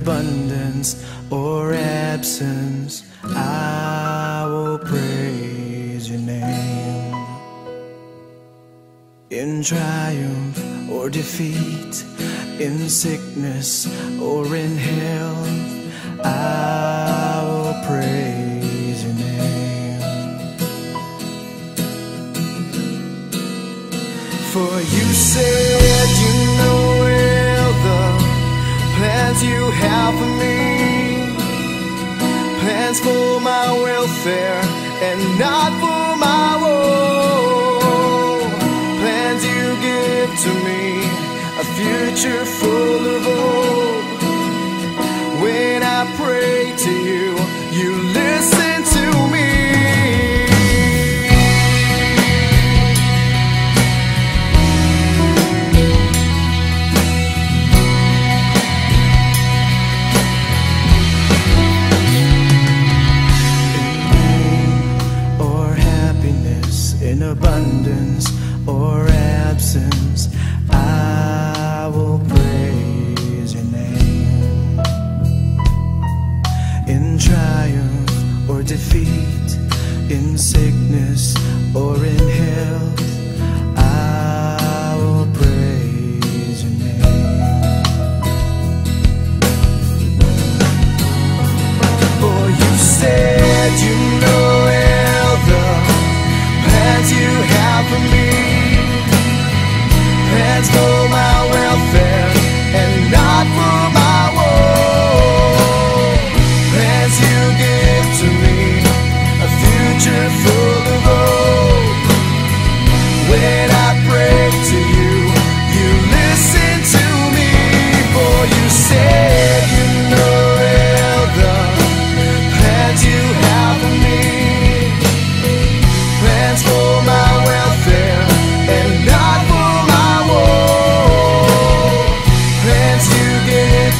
abundance or absence, I will praise your name. In triumph or defeat, in sickness or in health, I will praise your name. For you said you plans you have for me, plans for my welfare and not for my woe. Plans you give to me, a future full abundance or absence, I will praise your name. In triumph or defeat, in sickness or in health. lights go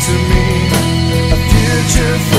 to me. A future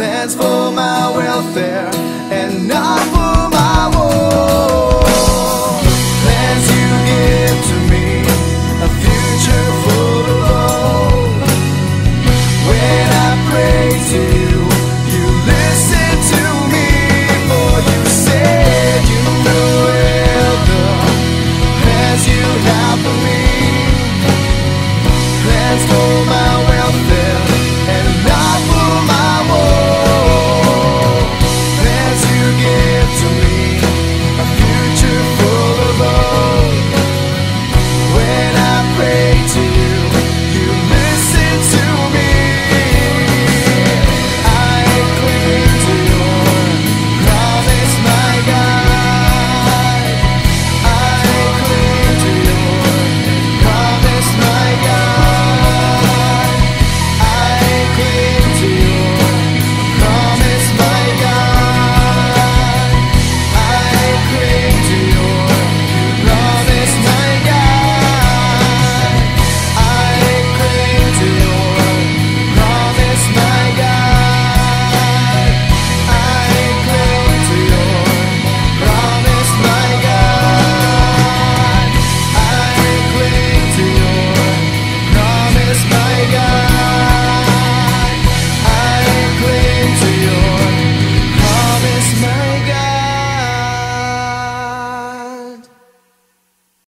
plans for my welfare and not for my